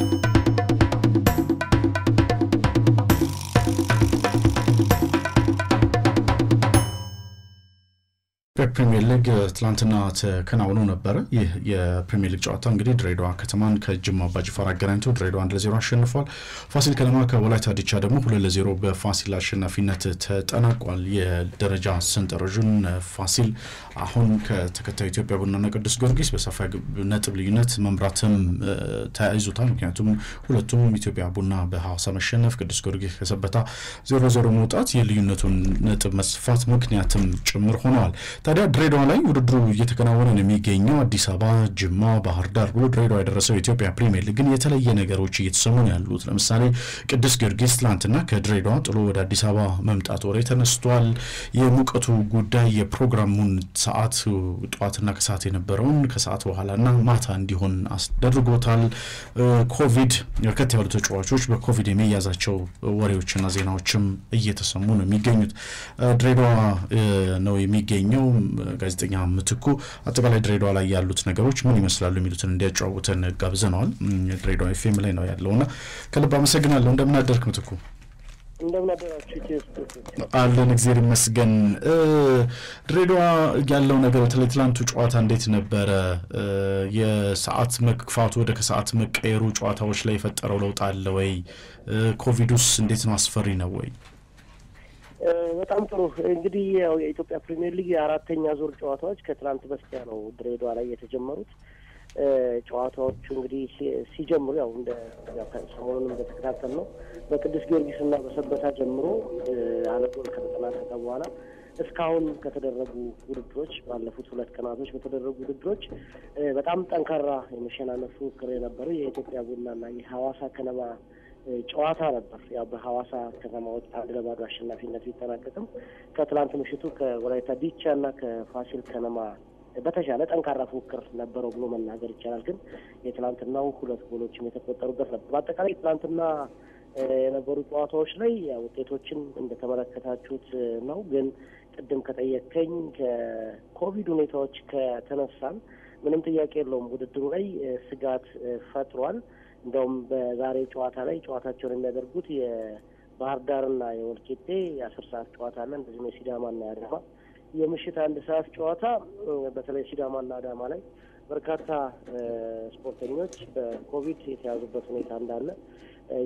you በፕሪሚየር ሊግ ትላንትና ተከናውኖ ነበረ። ይህ የፕሪሚየር ሊግ ጨዋታ እንግዲህ ድሬዳዋ ከተማን ከጅማ አባጅፋር አገናኝቶ ድሬዳዋ አንድ ለዜሮ አሸንፏል። ፋሲል ከነማ ከወላይታ ዲቻ ደግሞ ሁለት ለዜሮ በፋሲል አሸናፊነት ተጠናቋል። የደረጃ ሰንጠረዡን ፋሲል አሁን ከተከታዩ ኢትዮጵያ ቡናና ቅዱስ ጊዮርጊስ በሰፋ ነጥብ ልዩነት መምራትም ተያይዞታል። ምክንያቱም ሁለቱም ኢትዮጵያ ቡና በሐዋሳ መሸነፍ፣ ቅዱስ ጊዮርጊስ ከሰበታ ዜሮ ዜሮ መውጣት የልዩነቱን ነጥብ መስፋት ምክንያትም ጭምር ሆነዋል። ታዲያ ድሬዳዋ ላይ ውድድሩ እየተከናወነ ነው የሚገኘው። አዲስ አበባ፣ ጅማ፣ ባህር ዳር ብሎ ድሬዳዋ የደረሰው የኢትዮጵያ ፕሪሚየር ሊግ የተለየ ነገሮች እየተሰሙ ነው ያሉት። ለምሳሌ ቅዱስ ጊዮርጊስ ትላንትና ከድሬዳዋ ጥሎ ወደ አዲስ አበባ መምጣት ወሬ ተነስቷል። የሙቀቱ ጉዳይ የፕሮግራሙን ሰዓት ጠዋትና ከሰዓት የነበረውን ከሰዓት በኋላና ማታ እንዲሆን አስደርጎታል። ኮቪድ በርከት ያሉ ተጫዋቾች በኮቪድ የሚያዛቸው ወሬዎችና ዜናዎችም እየተሰሙ ነው የሚገኙት። ድሬዳዋ ነው የሚገኘው ጋዜጠኛ ምትኩ አጠቃላይ ድሬዳዋ ላይ ያሉት ነገሮች ምን ይመስላሉ የሚሉትን እንዲያጫውተን ጋብዘነዋል። ድሬዳዋ ኤፍኤም ላይ ነው ያለውና ከልብ አመሰግናለሁ። እንደምን አደርክ ምትኩ? አለን እግዚአብሔር ይመስገን። ድሬዳዋ ያለው ነገር በተለይ ትላንቱ ጨዋታ እንዴት ነበረ? የሰዓት መግፋቱ ወደ ከሰዓት መቀየሩ ጨዋታዎች ላይ የፈጠረው ለውጥ አለ ወይ? ኮቪዱስ እንዴት ነው? አስፈሪ ነው ወይ? በጣም ጥሩ እንግዲህ ያው የኢትዮጵያ ፕሪሚየር ሊግ የአራተኛ ዙር ጨዋታዎች ከትላንት በስቲያ ነው ድሬዳዋ ላይ የተጀመሩት። ጨዋታዎቹ እንግዲህ ሲጀምሩ ያው እንደ ሰሞኑን እንደተከታተል ነው በቅዱስ ጊዮርጊስ እና በሰበታ ጀምሮ አለጎል ከተጠናቀቀ በኋላ እስካሁን ከተደረጉ ውድድሮች ባለፉት ሁለት ቀናቶች በተደረጉ ውድድሮች በጣም ጠንካራ የመሸናነፍ ፉክክር የነበረው የኢትዮጵያ ቡናና የሐዋሳ ከነማ ጨዋታ ነበር። ያው በሐዋሳ ከተማዎች አንድ ለባዶ አሸናፊነት ቢጠናቀቅም ከትላንት ምሽቱ ከወላይታ ዲቻ እና ከፋሲል ከነማ በተሻለ ጠንካራ ፉክክር ነበረው ብሎ መናገር ይቻላል። ግን የትላንትናው ሁለት ጎሎችም የተቆጠሩበት ነበር። በአጠቃላይ ትላንትና የነበሩ ጨዋታዎች ላይ ውጤቶችን እንደተመለከታችሁት ነው። ግን ቅድም ከጠየከኝ ከኮቪድ ሁኔታዎች ከተነሳን ምንም ጥያቄ የለውም ውድድሩ ላይ ስጋት ፈጥሯል። እንደውም በዛሬ ጨዋታ ላይ ጨዋታቸውን የሚያደርጉት የባህር ዳርና የወልቂጤ የአስር ሰዓት ጨዋታ አለ። እንደዚሁም የሲዳማና የአዳማ የምሽት አንድ ሰዓት ጨዋታ በተለይ ሲዳማና አዳማ ላይ በርካታ ስፖርተኞች በኮቪድ የተያዙበት ሁኔታ እንዳለ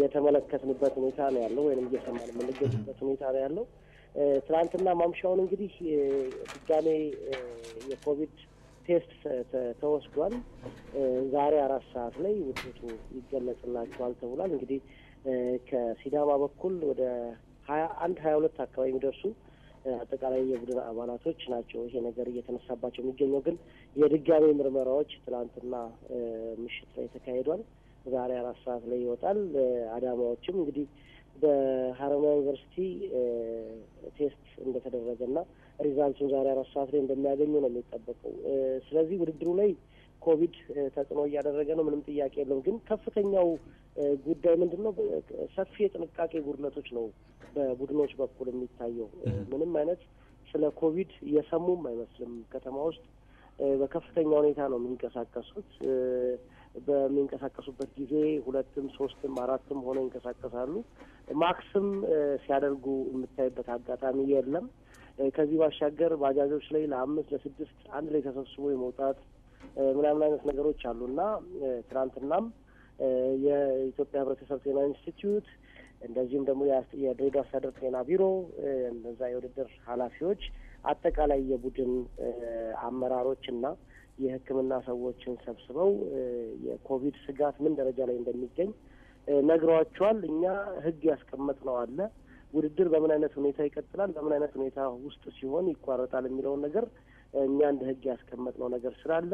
የተመለከትንበት ሁኔታ ነው ያለው፣ ወይም እየሰማን የምንገኝበት ሁኔታ ነው ያለው። ትናንትና ማምሻውን እንግዲህ ድጋሜ የኮቪድ ቴስት ተወስዷል። ዛሬ አራት ሰዓት ላይ ውጤቱ ይገለጽላቸዋል ተብሏል። እንግዲህ ከሲዳማ በኩል ወደ ሀያ አንድ ሀያ ሁለት አካባቢ የሚደርሱ አጠቃላይ የቡድን አባላቶች ናቸው ይሄ ነገር እየተነሳባቸው የሚገኘው። ግን የድጋሜ ምርመራዎች ትናንትና ምሽት ላይ ተካሂዷል። ዛሬ አራት ሰዓት ላይ ይወጣል። አዳማዎችም እንግዲህ በሀረማያ ዩኒቨርሲቲ test እንደተደረገና result ኡን ዛሬ አራት ሰዓት ላይ እንደሚያገኙ ነው የሚጠበቀው። ስለዚህ ውድድሩ ላይ ኮቪድ ተጽዕኖ እያደረገ ነው፣ ምንም ጥያቄ የለውም። ግን ከፍተኛው ጉዳይ ምንድን ነው? ሰፊ የጥንቃቄ ጉድለቶች ነው በቡድኖች በኩል የሚታየው። ምንም አይነት ስለ ኮቪድ እየሰሙም አይመስልም። ከተማ ውስጥ በከፍተኛ ሁኔታ ነው የሚንቀሳቀሱት። በሚንቀሳቀሱበት ጊዜ ሁለትም ሶስትም አራትም ሆነው ይንቀሳቀሳሉ። ማክስም ሲያደርጉ የምታይበት አጋጣሚ የለም። ከዚህ ባሻገር ባጃጆች ላይ ለአምስት ለስድስት አንድ ላይ ተሰብስቦ የመውጣት ምናምን አይነት ነገሮች አሉ እና ትናንትናም የኢትዮጵያ ሕብረተሰብ ጤና ኢንስቲትዩት እንደዚሁም ደግሞ የድሬዳዋ አስተዳደር ጤና ቢሮ እነዛ የውድድር ኃላፊዎች አጠቃላይ የቡድን አመራሮች እና የሕክምና ሰዎችን ሰብስበው የኮቪድ ስጋት ምን ደረጃ ላይ እንደሚገኝ ነግረዋቸዋል። እኛ ሕግ ያስቀመጥነው አለ ውድድር በምን አይነት ሁኔታ ይቀጥላል፣ በምን አይነት ሁኔታ ውስጥ ሲሆን ይቋረጣል የሚለውን ነገር እኛ እንደ ሕግ ያስቀመጥነው ነገር ስላለ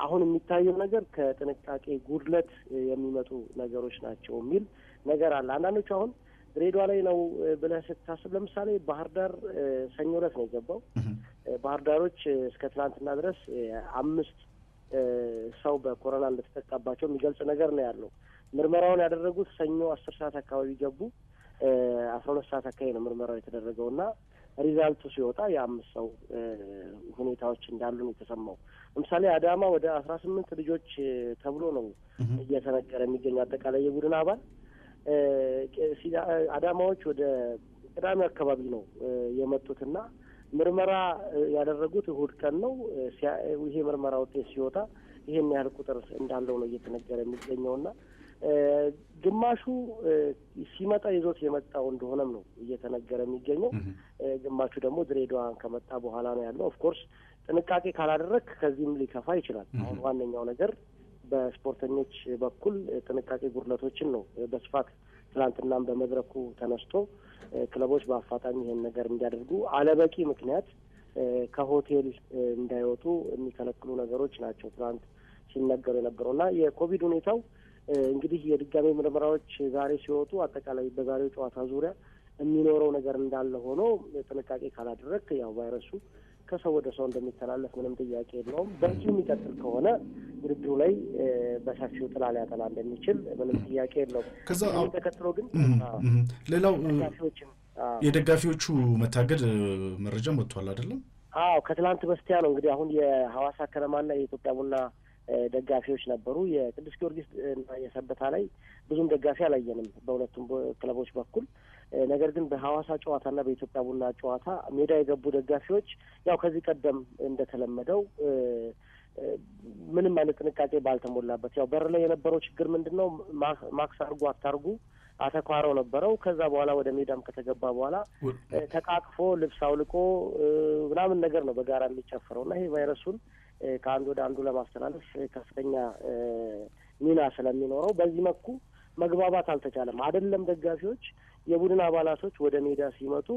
አሁን የሚታየው ነገር ከጥንቃቄ ጉድለት የሚመጡ ነገሮች ናቸው የሚል ነገር አለ። አንዳንዶቹ አሁን ድሬዳዋ ላይ ነው ብለህ ስታስብ፣ ለምሳሌ ባህር ዳር ሰኞ ዕለት ነው የገባው። ባህር ዳሮች እስከ ትናንትና ድረስ አምስት ሰው በኮሮና እንደተጠቃባቸው የሚገልጽ ነገር ነው ያለው። ምርመራውን ያደረጉት ሰኞ አስር ሰዓት አካባቢ ገቡ። አስራ ሁለት ሰዓት አካባቢ ነው ምርመራው የተደረገው እና ሪዛልቱ ሲወጣ የአምስት ሰው ሁኔታዎች እንዳሉ ነው የተሰማው። ለምሳሌ አዳማ ወደ አስራ ስምንት ልጆች ተብሎ ነው እየተነገረ የሚገኙ አጠቃላይ የቡድን አባል አዳማዎች ወደ ቅዳሜ አካባቢ ነው የመጡትና ምርመራ ያደረጉት እሁድ ቀን ነው። ይሄ ምርመራ ውጤት ሲወጣ ይሄን ያህል ቁጥር እንዳለው ነው እየተነገረ የሚገኘውና ግማሹ ሲመጣ ይዞት የመጣው እንደሆነም ነው እየተነገረ የሚገኘው። ግማሹ ደግሞ ድሬዳዋን ከመጣ በኋላ ነው ያለው። of course ጥንቃቄ ካላደረግ ከዚህም ሊከፋ ይችላል። አሁን ዋነኛው ነገር በስፖርተኞች በኩል ጥንቃቄ ጉድለቶችን ነው በስፋት ትናንትናም በመድረኩ ተነስቶ ክለቦች በአፋጣኝ ይሄን ነገር እንዲያደርጉ አለበቂ ምክንያት ከሆቴል እንዳይወጡ የሚከለክሉ ነገሮች ናቸው ትናንት ሲነገሩ የነበረው እና የኮቪድ ሁኔታው እንግዲህ የድጋሚ ምርመራዎች ዛሬ ሲወጡ አጠቃላይ በዛሬው ጨዋታ ዙሪያ የሚኖረው ነገር እንዳለ ሆኖ ጥንቃቄ ካላደረግ ያው ቫይረሱ ከሰው ወደ ሰው እንደሚተላለፍ ምንም ጥያቄ የለውም። በዚሁ የሚቀጥል ከሆነ ውድድሩ ላይ በሰፊው ጥላ ሊያጠላ እንደሚችል ምንም ጥያቄ የለውም። ከዛ ተከትሎ ግን ሌላው የደጋፊዎቹ መታገድ መረጃም ወጥቷል አይደለም? አዎ ከትላንት በስቲያ ነው እንግዲህ አሁን የሐዋሳ ከነማና የኢትዮጵያ ቡና ደጋፊዎች ነበሩ። የቅዱስ ጊዮርጊስ እና የሰበታ ላይ ብዙም ደጋፊ አላየንም በሁለቱም ክለቦች በኩል። ነገር ግን በሐዋሳ ጨዋታና በኢትዮጵያ ቡና ጨዋታ ሜዳ የገቡ ደጋፊዎች ያው ከዚህ ቀደም እንደተለመደው ምንም አይነት ጥንቃቄ ባልተሞላበት ያው በር ላይ የነበረው ችግር ምንድን ነው? ማክስ አርጉ አታርጉ አተኳረው ነበረው። ከዛ በኋላ ወደ ሜዳም ከተገባ በኋላ ተቃቅፎ ልብስ አውልቆ ምናምን ነገር ነው በጋራ የሚጨፍረው እና ይሄ ቫይረሱን ከአንድ ወደ አንዱ ለማስተላለፍ ከፍተኛ ሚና ስለሚኖረው በዚህ መልኩ መግባባት አልተቻለም። አይደለም ደጋፊዎች፣ የቡድን አባላቶች ወደ ሜዳ ሲመጡ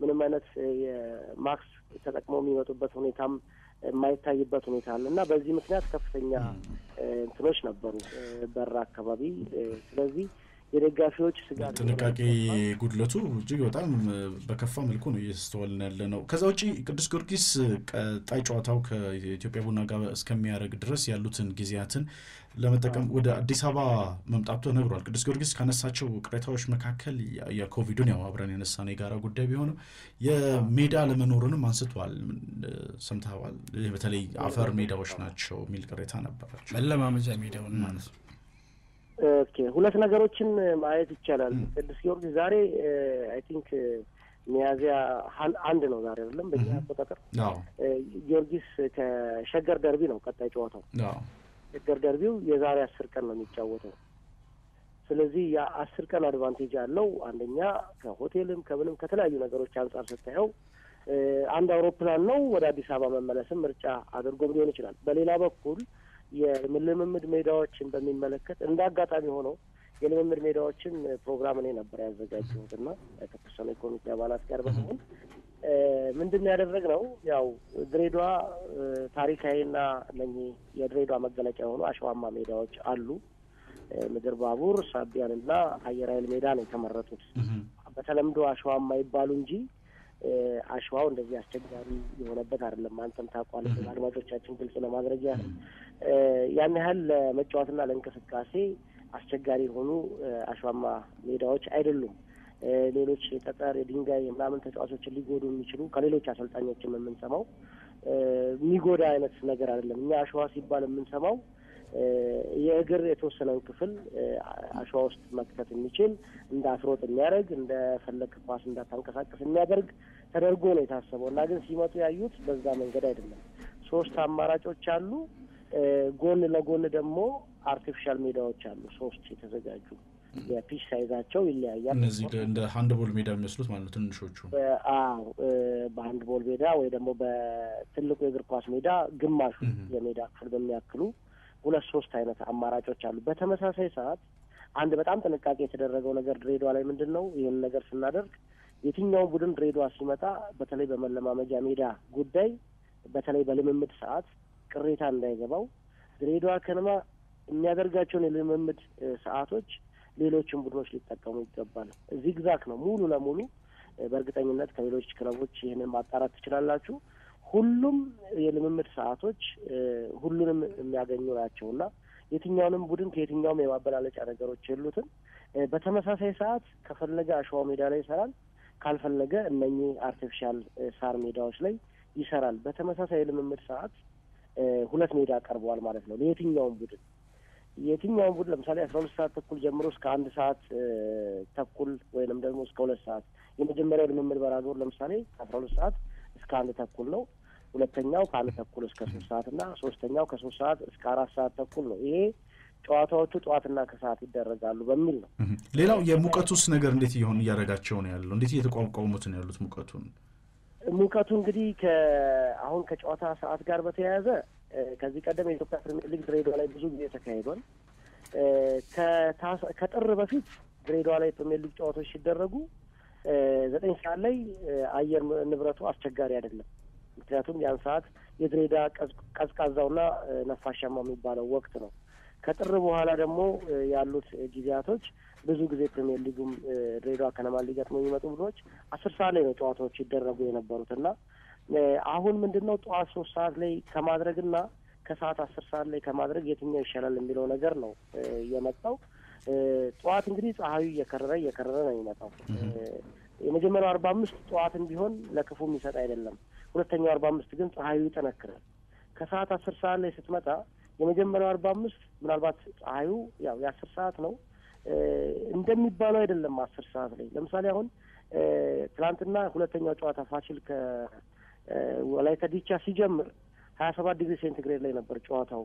ምንም አይነት የማክስ ተጠቅመው የሚመጡበት ሁኔታም የማይታይበት ሁኔታ አለ እና በዚህ ምክንያት ከፍተኛ እንትኖች ነበሩ በር አካባቢ። ስለዚህ የደጋፊዎች ስጋት ጥንቃቄ ጉድለቱ እጅግ በጣም በከፋ መልኩ ነው እየተስተዋልን ያለ ነው። ከዛ ውጪ ቅዱስ ጊዮርጊስ ቀጣይ ጨዋታው ከኢትዮጵያ ቡና ጋር እስከሚያደርግ ድረስ ያሉትን ጊዜያትን ለመጠቀም ወደ አዲስ አበባ መምጣቱ ተነግሯል። ቅዱስ ጊዮርጊስ ካነሳቸው ቅሬታዎች መካከል የኮቪዱን ያው አብረን የነሳን የጋራ ጉዳይ ቢሆንም የሜዳ ለመኖሩንም አንስቷል። ሰምተዋል። በተለይ አፈር ሜዳዎች ናቸው የሚል ቅሬታ ነበራቸው። መለማመጃ ሜዳውን ማለት ነው። ሁለት ነገሮችን ማየት ይቻላል። ቅዱስ ጊዮርጊስ ዛሬ I think ሚያዝያ አንድ ነው ዛሬ አይደለም በእኛ አቆጣጠር። ጊዮርጊስ ከሸገር ደርቢ ነው ቀጣይ ጨዋታው። ሸገር ደርቢው የዛሬ አስር ቀን ነው የሚጫወተው። ስለዚህ የአስር ቀን advantage አለው። አንደኛ ከሆቴልም ከምንም ከተለያዩ ነገሮች አንጻር ስታየው አንድ አውሮፕላን ነው። ወደ አዲስ አበባ መመለስም ምርጫ አድርጎም ሊሆን ይችላል። በሌላ በኩል የልምምድ ሜዳዎችን በሚመለከት እንደ አጋጣሚ ሆኖ የልምምድ ሜዳዎችን ፕሮግራም እኔ ነበር ያዘጋጀሁት እና ከተወሰኑ የኮሚቴ አባላት ጋር በመሆን ምንድን ያደረግነው ያው ድሬዳዋ ታሪካዊና እነኚህ የድሬዳዋ መገለጫ የሆኑ አሸዋማ ሜዳዎች አሉ። ምድር ባቡር፣ ሳቢያን እና አየር ኃይል ሜዳ ነው የተመረጡት። በተለምዶ አሸዋማ ይባሉ እንጂ አሸዋው እንደዚህ አስቸጋሪ የሆነበት አይደለም። አንተም ታውቋለህ። አድማጮቻችን ግልጽ ለማድረግ ያህል ያን ያህል ለመጫወትና ለእንቅስቃሴ አስቸጋሪ የሆኑ አሸዋማ ሜዳዎች አይደሉም። ሌሎች የጠጠር የድንጋይ ምናምን ተጫዋቾችን ሊጎዱ የሚችሉ ከሌሎች አሰልጣኞችም የምንሰማው የሚጎዳ አይነት ነገር አይደለም። እኛ አሸዋ ሲባል የምንሰማው የእግር የተወሰነን ክፍል አሸዋ ውስጥ መክተት የሚችል እንዳትሮጥ የሚያደርግ እንደፈለግ ኳስ እንዳታንቀሳቀስ የሚያደርግ ተደርጎ ነው የታሰበው እና ግን ሲመጡ ያዩት በዛ መንገድ አይደለም። ሶስት አማራጮች አሉ። ጎን ለጎን ደግሞ artificial ሜዳዎች አሉ፣ ሶስት የተዘጋጁ የ pitch size ኣቸው ይለያያል። እነዚህ እንደ handball ሜዳ የሚመስሉት ማለት ነው ትንሾቹ። አዎ በ handball ሜዳ ወይ ደግሞ በትልቁ የእግር ኳስ ሜዳ ግማሹ የሜዳ ክፍል በሚያክሉ ሁለት ሶስት አይነት አማራጮች አሉ። በተመሳሳይ ሰዓት አንድ በጣም ጥንቃቄ የተደረገው ነገር ድሬዳዋ ላይ ምንድን ነው? ይህን ነገር ስናደርግ የትኛውን ቡድን ድሬዳዋ ሲመጣ በተለይ በመለማመጃ ሜዳ ጉዳይ በተለይ በልምምድ ሰዓት ቅሬታ እንዳይገባው ድሬዳዋ ከነማ የሚያደርጋቸውን የልምምድ ሰዓቶች ሌሎችን ቡድኖች ሊጠቀሙ ይገባል። ዚግዛክ ነው ሙሉ ለሙሉ በእርግጠኝነት ከሌሎች ክለቦች ይህንን ማጣራት ትችላላችሁ። ሁሉም የልምምድ ሰዓቶች ሁሉንም የሚያገኙ ናቸው እና የትኛውንም ቡድን ከየትኛውም የማበላለጫ ነገሮች የሉትም። በተመሳሳይ ሰዓት ከፈለገ አሸዋ ሜዳ ላይ ይሰራል፣ ካልፈለገ እነኚህ artificial ሳር ሜዳዎች ላይ ይሰራል። በተመሳሳይ ልምምድ ሰዓት ሁለት ሜዳ ቀርበዋል ማለት ነው ለየትኛውም ቡድን የትኛውም ቡድን ለምሳሌ አስራ ሁለት ሰዓት ተኩል ጀምሮ እስከ አንድ ሰዓት ተኩል ወይንም ደግሞ እስከ ሁለት ሰዓት የመጀመሪያው ልምምድ በራዞር ለምሳሌ ከአስራ ሁለት ሰዓት እስከ አንድ ተኩል ነው። ሁለተኛው ከአንድ ተኩል እስከ ሶስት ሰዓት እና ሶስተኛው ከሶስት ሰዓት እስከ አራት ሰዓት ተኩል ነው። ይሄ ጨዋታዎቹ ጠዋትና ከሰዓት ይደረጋሉ በሚል ነው። ሌላው የሙቀቱስ ነገር እንዴት እየሆን እያደረጋቸው ነው ያለው? እንዴት እየተቋቋሙት ነው ያሉት ሙቀቱን? ሙቀቱ እንግዲህ አሁን ከጨዋታ ሰዓት ጋር በተያያዘ ከዚህ ቀደም የኢትዮጵያ ፕሪሚየር ሊግ ድሬዳዋ ላይ ብዙ ጊዜ ተካሂዷል። ከጥር በፊት ድሬዳዋ ላይ ፕሪሚየር ሊግ ጨዋታዎች ሲደረጉ ዘጠኝ ሰዓት ላይ አየር ንብረቱ አስቸጋሪ አይደለም። ምክንያቱም ያን ሰዓት የድሬዳ ቀዝቃዛውና ነፋሻማ የሚባለው ወቅት ነው። ከጥር በኋላ ደግሞ ያሉት ጊዜያቶች ብዙ ጊዜ ፕሪሚየር ሊጉም ድሬዳዋ ከነማ ሊገጥሙ የሚመጡ ቡድኖች አስር ሰዓት ላይ ነው ጨዋታዎች ይደረጉ የነበሩት እና አሁን ምንድን ነው ጠዋት ሶስት ሰዓት ላይ ከማድረግና ከሰዓት አስር ሰዓት ላይ ከማድረግ የትኛው ይሻላል የሚለው ነገር ነው የመጣው። ጠዋት እንግዲህ ፀሐዩ እየከረረ እየከረረ ነው የሚመጣው። የመጀመሪያው አርባ አምስት ጠዋትም ቢሆን ለክፉ የሚሰጥ አይደለም። ሁለተኛው አርባ አምስት ግን ፀሐዩ ይጠነክራል። ከሰዓት አስር ሰዓት ላይ ስትመጣ የመጀመሪያው አርባ አምስት ምናልባት ፀሐዩ ያው የአስር ሰዓት ነው እንደሚባለው አይደለም። አስር ሰዓት ላይ ለምሳሌ አሁን ትናንትና ሁለተኛው ጨዋታ ፋሲል ከወላይታ ዲቻ ሲጀምር ሀያ ሰባት ዲግሪ ሴንቲግሬድ ላይ ነበር ጨዋታው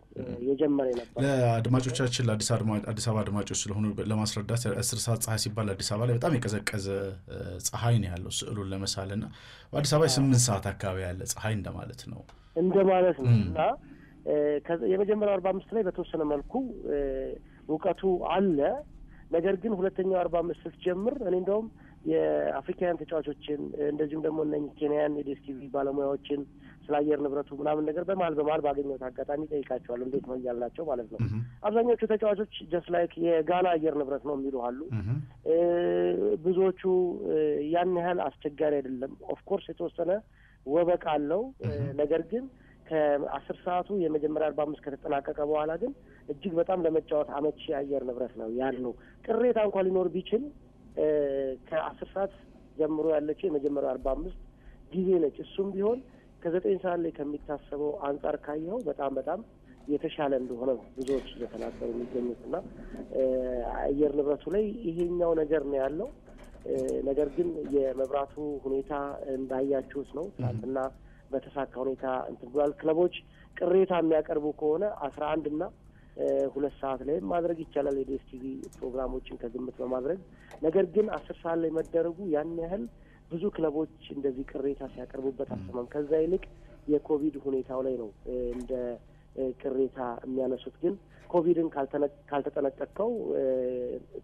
የጀመረ ነበር። ለአድማጮቻችን ለአዲስ አዲስ አበባ አድማጮች ስለሆኑ ለማስረዳት አስር ሰዓት ፀሐይ ሲባል አዲስ አበባ ላይ በጣም የቀዘቀዘ ፀሐይ ነው ያለው ስዕሉን ለመሳል እና በአዲስ አበባ የስምንት ሰዓት አካባቢ ያለ ፀሐይ እንደማለት ነው እንደማለት ነው እና የመጀመሪያው አርባ አምስት ላይ በተወሰነ መልኩ ሙቀቱ አለ። ነገር ግን ሁለተኛው አርባ አምስት ስትጀምር እኔ እንደውም የአፍሪካውያን ተጫዋቾችን እንደዚሁም ደግሞ እነ ኬንያን የ DStv ባለሙያዎችን ስለ አየር ንብረቱ ምናምን ነገር በመሀል በመሀል ባገኘሁት አጋጣሚ ጠይቃቸዋለሁ። እንዴት ነው እያልናቸው ማለት ነው። አብዛኞቹ ተጫዋቾች just like የጋና አየር ንብረት ነው የሚሉ አሉ። ብዙዎቹ ያን ያህል አስቸጋሪ አይደለም። of course የተወሰነ ወበቅ አለው። ነገር ግን ከአስር ሰዓቱ የመጀመሪያ አርባ አምስት ከተጠናቀቀ በኋላ ግን እጅግ በጣም ለመጫወት አመቺ የአየር ንብረት ነው ያለው። ቅሬታ እንኳ ሊኖር ቢችል ከአስር ሰዓት ጀምሮ ያለችው የመጀመሪያው አርባ አምስት ጊዜ ነች። እሱም ቢሆን ከዘጠኝ ሰዓት ላይ ከሚታሰበው አንጻር ካየኸው በጣም በጣም የተሻለ እንደሆነ ነው ብዙዎች እየተናገሩ የሚገኙት እና አየር ንብረቱ ላይ ይሄኛው ነገር ነው ያለው። ነገር ግን የመብራቱ ሁኔታ እንዳያችሁት ነው ትናንትና በተሳካ ሁኔታ እንትን ብሏል። ክለቦች ቅሬታ የሚያቀርቡ ከሆነ አስራ አንድ እና ሁለት ሰዓት ላይ ማድረግ ይቻላል የዲኤስ ፕሮግራሞችን ከግምት በማድረግ ነገር ግን አስር ሰዓት ላይ መደረጉ ያን ያህል ብዙ ክለቦች እንደዚህ ቅሬታ ሲያቀርቡበት አሰማም። ከዛ ይልቅ የኮቪድ ሁኔታው ላይ ነው እንደ ቅሬታ የሚያነሱት። ግን ኮቪድን ካልተጠነቀቅከው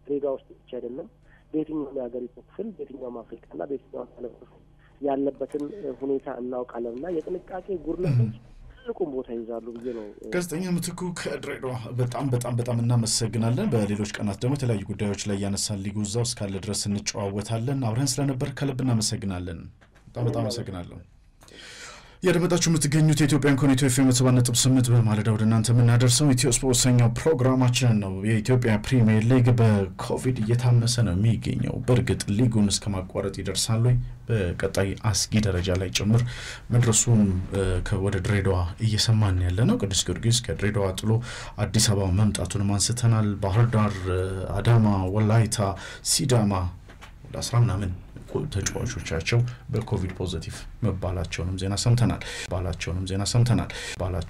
ድሬዳዋ ውስጥ ብቻ አይደለም በየትኛውም የሀገሪቱ ክፍል በየትኛውም አፍሪካና በየትኛውም ዓለም ክፍል ያለበትን ሁኔታ እናውቃለን እና የጥንቃቄ ጉድለቶች ትልቁም ቦታ ይዛሉ ብዬ ነው። ጋዜጠኛ ምትኩ ከድሬዳዋ በጣም በጣም በጣም እናመሰግናለን። በሌሎች ቀናት ደግሞ የተለያዩ ጉዳዮች ላይ እያነሳን ሊጉ እዛው እስካለ ድረስ እንጨዋወታለን። አብረን ስለነበር ከልብ እናመሰግናለን። በጣም በጣም አመሰግናለሁ። እያደመጣችሁ የምትገኙት የኢትዮጵያን ኮኔቶ ኤፍ ኤም ሰባ ነጥብ ስምንት በማለዳ ወደ እናንተ የምናደርሰው ኢትዮ ስፖርት ሰኛው ፕሮግራማችንን ነው። የኢትዮጵያ ፕሪሚየር ሊግ በኮቪድ እየታመሰ ነው የሚገኘው። በእርግጥ ሊጉን እስከ ማቋረጥ ይደርሳሉ። በቀጣይ አስጊ ደረጃ ላይ ጭምር መድረሱን ወደ ድሬዳዋ እየሰማን ያለ ነው። ቅዱስ ጊዮርጊስ ከድሬዳዋ ጥሎ አዲስ አበባ መምጣቱንም አንስተናል። ባህር ዳር፣ አዳማ፣ ወላይታ፣ ሲዳማ ወደ አስራ ምናምን ተጫዋቾቻቸው በኮቪድ positive መባላቸውንም ዜና ሰምተናል። ባላቸውንም ዜና ሰምተናል። ባላቸው